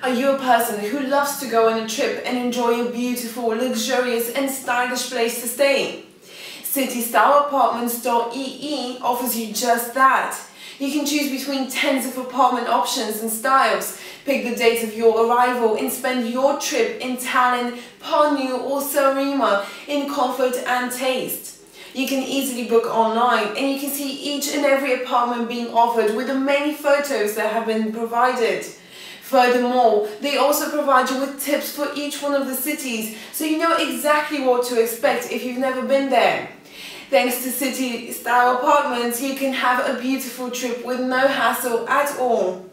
Are you a person who loves to go on a trip and enjoy a beautiful, luxurious and stylish place to stay? City Style Apartments. CityStyleApartments.ee offers you just that. You can choose between tens of apartment options and styles, pick the date of your arrival and spend your trip in Tallinn, Pärnu or Saaremaa in comfort and taste. You can easily book online and you can see each and every apartment being offered with the many photos that have been provided. Furthermore, they also provide you with tips for each one of the cities so you know exactly what to expect if you've never been there. Thanks to City Style Apartments, you can have a beautiful trip with no hassle at all.